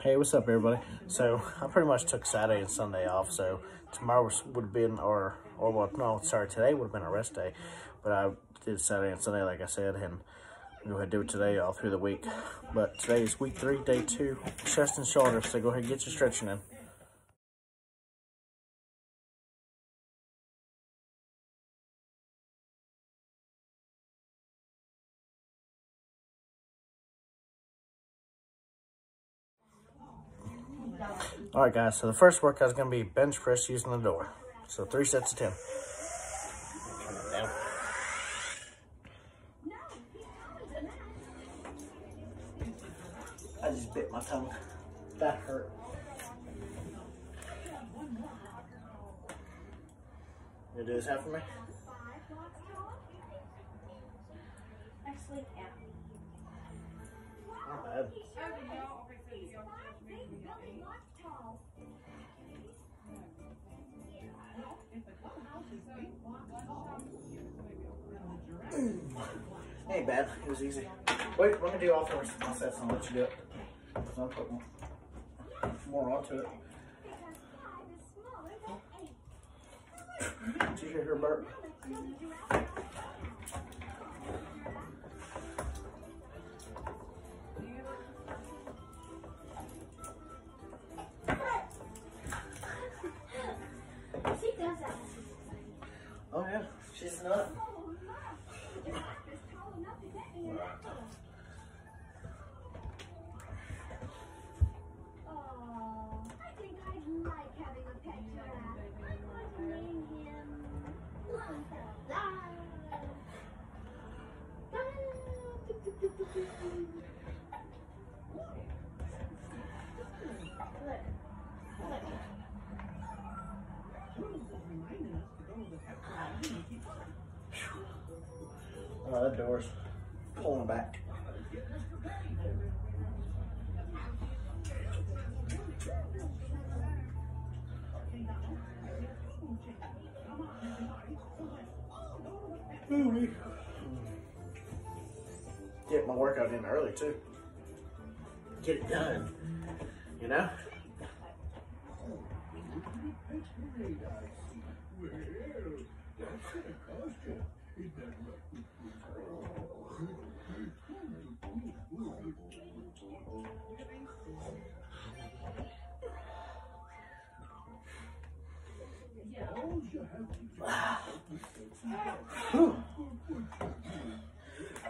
Hey, what's up, everybody? So I pretty much took Saturday and Sunday off. So tomorrow would have been, or or well, no, sorry, today would have been a rest day, but I did Saturday and Sunday, like I said, and I'm going to do it today all through the week. But today is week three, day two, chest and shoulders. So go ahead and get your stretching in. All right, guys. So the first workout is going to be bench press using the door. So three sets of ten. Turn it down. I just bit my tongue. That hurt. You do this after me? Not bad. Bad. It was easy. Wait, let me do all four sets and I'll let you do it. So I'll put more, more onto it. Did you hear her burp? Oh, that door's pulling back. Ooh-wee. Get my workout in early too. Get it done. You know?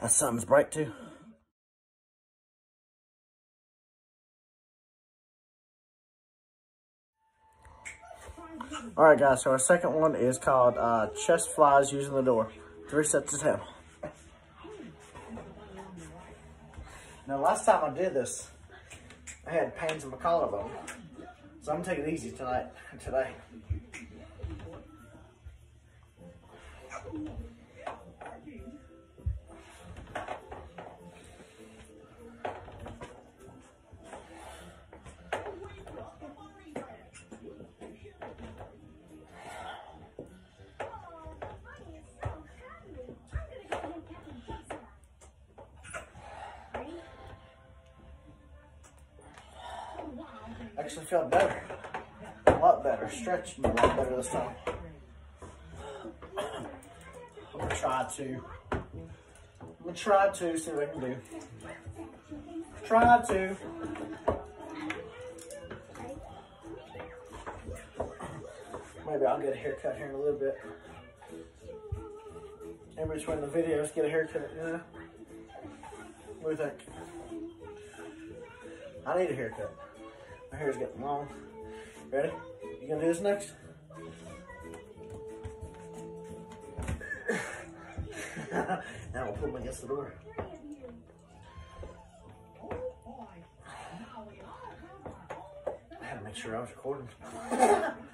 That something's bright too. All right, guys. So our second one is called uh, chest flies using the door. Three sets of ten. Now, last time I did this, I had pains in my collarbone, so I'm gonna take it easy tonight. Today. Actually felt better. A lot better. Stretched me a lot better this time. I'm gonna try to. I'm gonna try to see what I can do. Try to. Maybe I'll get a haircut here in a little bit. In between the videos, get a haircut, know? What do you think? I need a haircut. My hair's getting long. Ready? You gonna do this next? now I'll put him against the door. I had to make sure I was recording.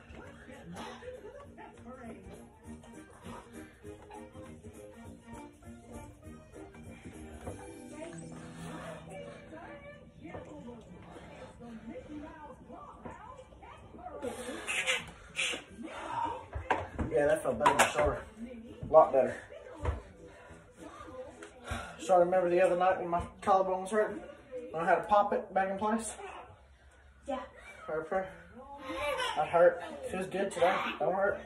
Yeah, that felt better the shoulder. A lot better. So I remember the other night when my collarbone was hurting, when I had to pop it back in place. Yeah. Hurt. That hurt. Feels good today. Don't hurt.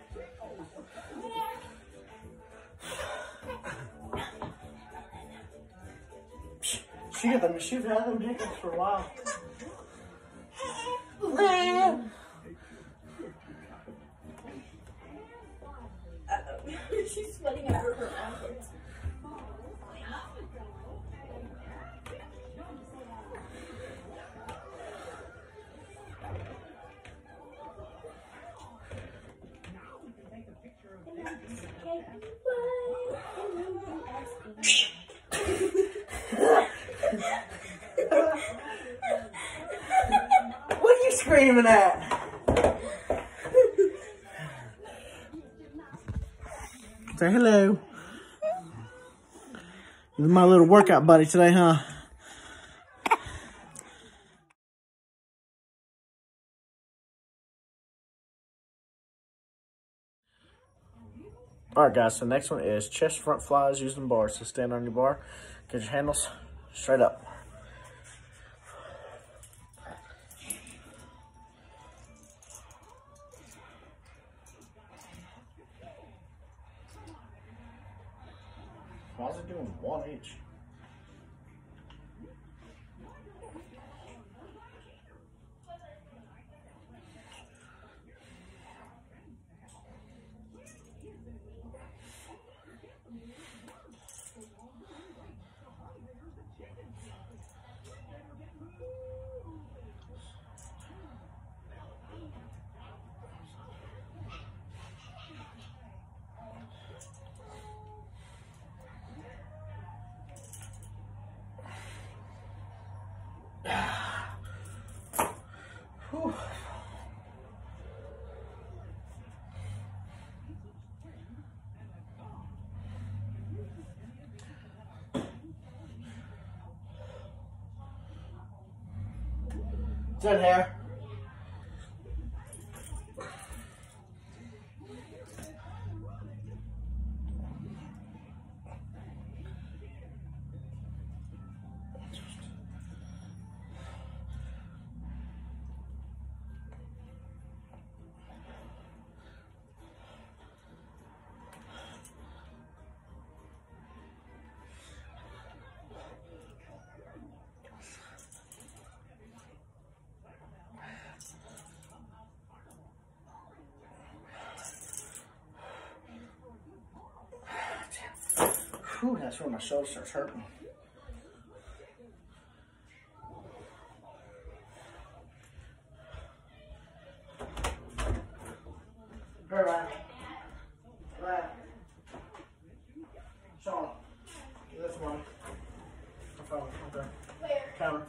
She had them. She's had them hiccups for a while. Sweating over her armpits. What are you screaming at? Hello. You're my little workout buddy today, huh? Alright guys, so next one is chest front flies using bars. So stand on your bar, get your handles straight up. Why is it doing one each? Whew. It's in here. Whew, that's where my shoulder starts hurting. Here, Ryan. Ryan. Sean. This one. Phone. Okay. Where? Counter.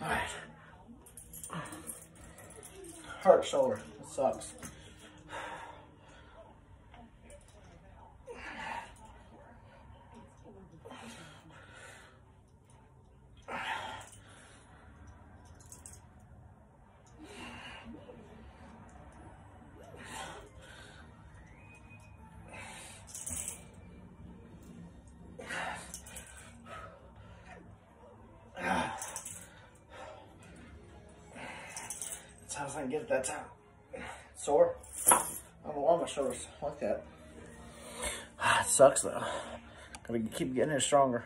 Alright. Hurt shoulder. It sucks. How I can get it that time. Sore. I don't know why my shoulders like that. Ah, it sucks though. Gotta keep getting it stronger.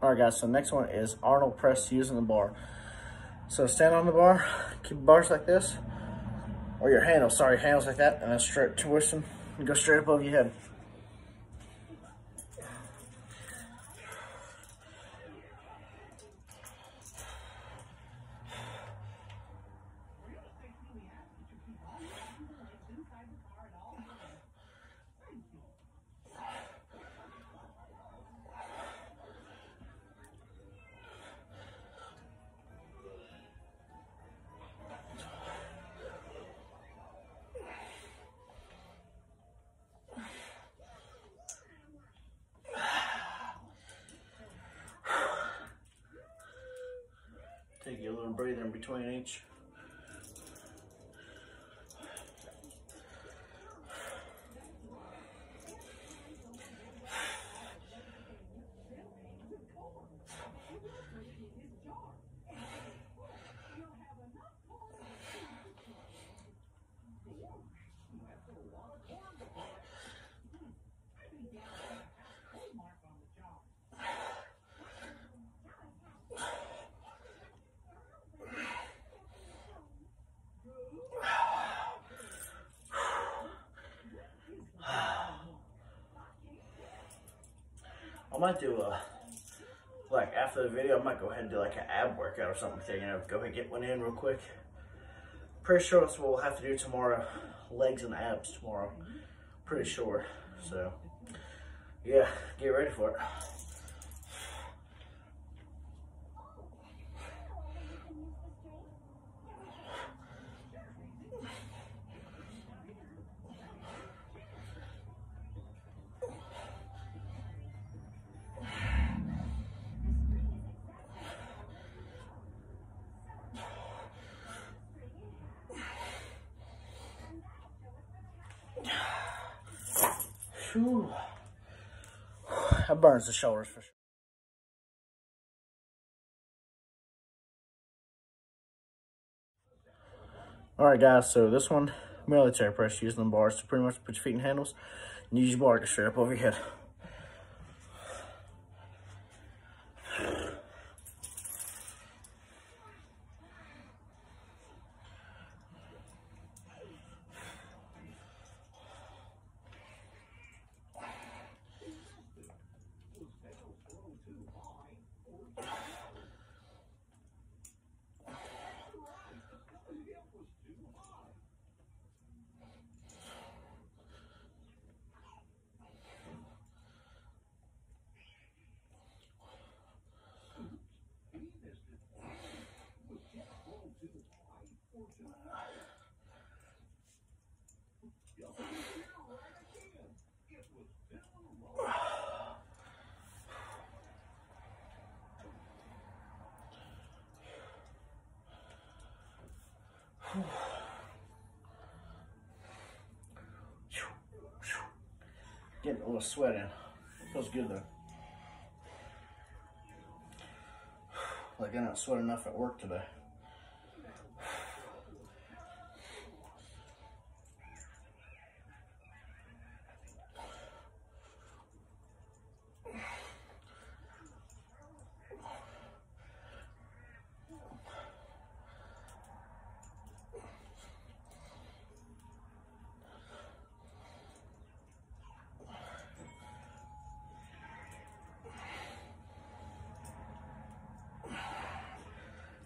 Alright guys, so next one is Arnold press using the bar. So stand on the bar, keep bars like this, or your handles, sorry, handles like that, and then straight twist them and go straight above your head. Take you might do a, like after the video, I might go ahead and do like an ab workout or something. You know, go ahead and get one in real quick. Pretty sure that's what we'll have to do tomorrow. Legs and abs tomorrow. Pretty sure. So, yeah, get ready for it. Whew. That burns the shoulders for sure. All right, guys, so this one, military press, using the bars to pretty much put your feet in handles and use your bar to straight up over your head. Getting a little sweat in. Feels good though. Like I'm not sweating enough at work today.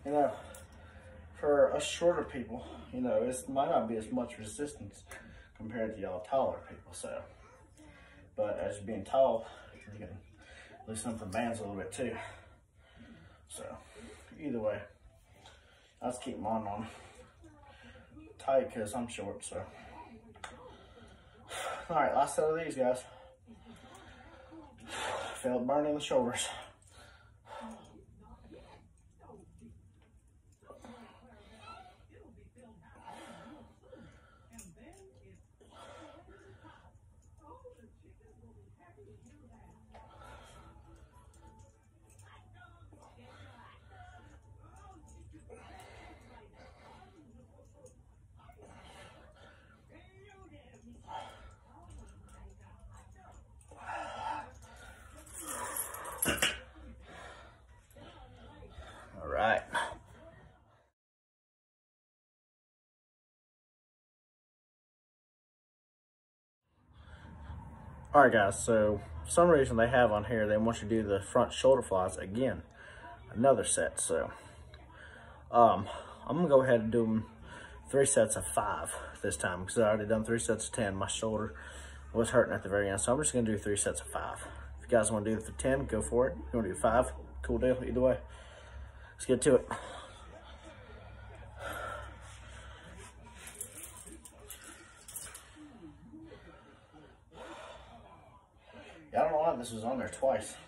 You know, for us shorter people, you know, it might not be as much resistance compared to y'all taller people. So, but as being tall, you can loosen up the bands a little bit too. So, either way, just keep mine on tight because I'm short. So, all right, last set of these guys. Felt burning the shoulders. All right. All right, guys, so for some reason they have on here, they want you to do the front shoulder flies again, another set. So um, I'm gonna go ahead and do them three sets of five this time because I already done three sets of 10. My shoulder was hurting at the very end. So I'm just gonna do three sets of five. If you guys wanna do the 10, go for it. You wanna do five, cool deal, either way. Let's get to it. This was on there twice.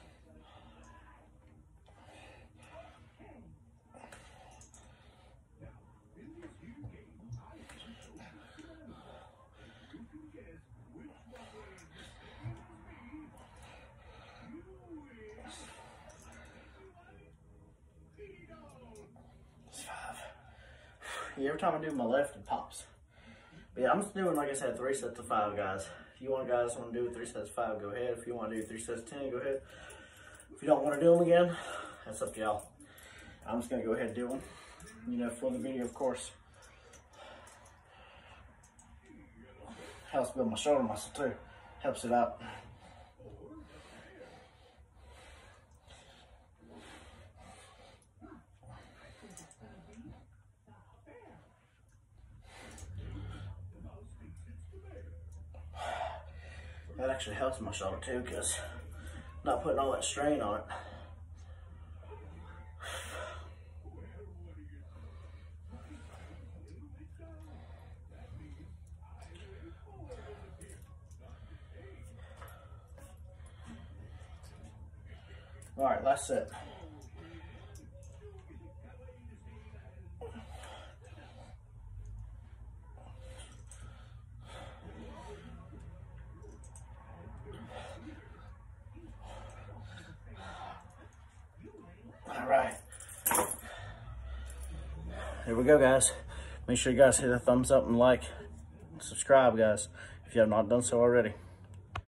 Every time I do my left, it pops. But yeah, I'm just doing, like I said, three sets of five, guys. If you want guys want to do three sets five, go ahead. If you want to do three sets 10, go ahead. If you don't want to do them again, that's up to y'all. I'm just to go ahead and do them, you know, for the video, of course. Helps build my shoulder muscle, too. Helps it out. That actually my shoulder too, because not putting all that strain on it. All right, last set. All right. Here we go, guys. Make sure you guys hit a thumbs up and like, subscribe, guys, if you have not done so already.